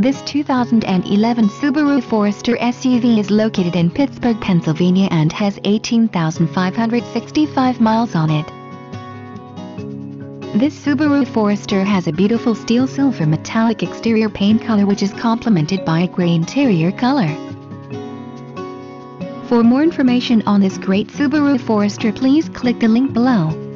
This 2011 Subaru Forester SUV is located in Pittsburgh, Pennsylvania and has 18,565 miles on it. This Subaru Forester has a beautiful steel silver metallic exterior paint color which is complemented by a gray interior color. For more information on this great Subaru Forester please click the link below.